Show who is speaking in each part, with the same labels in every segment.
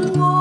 Speaker 1: one more.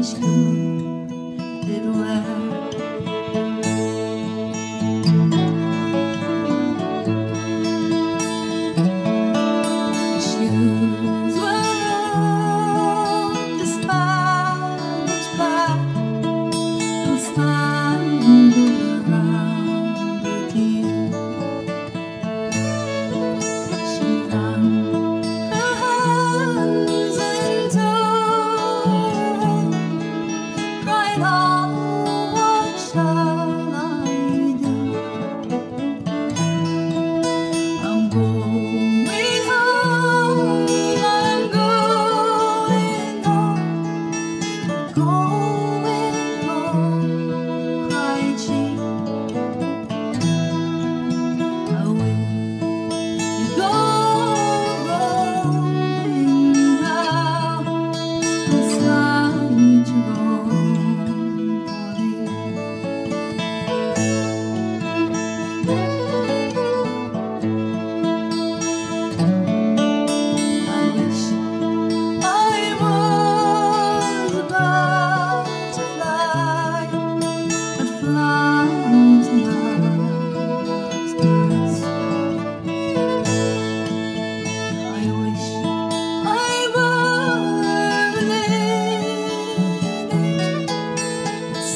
Speaker 1: reached home.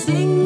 Speaker 1: sing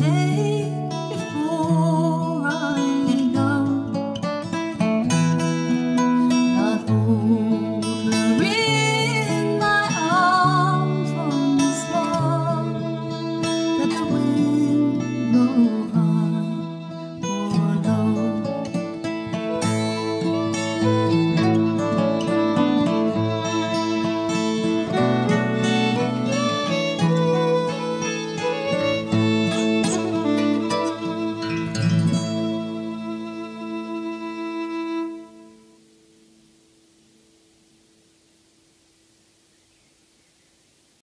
Speaker 1: say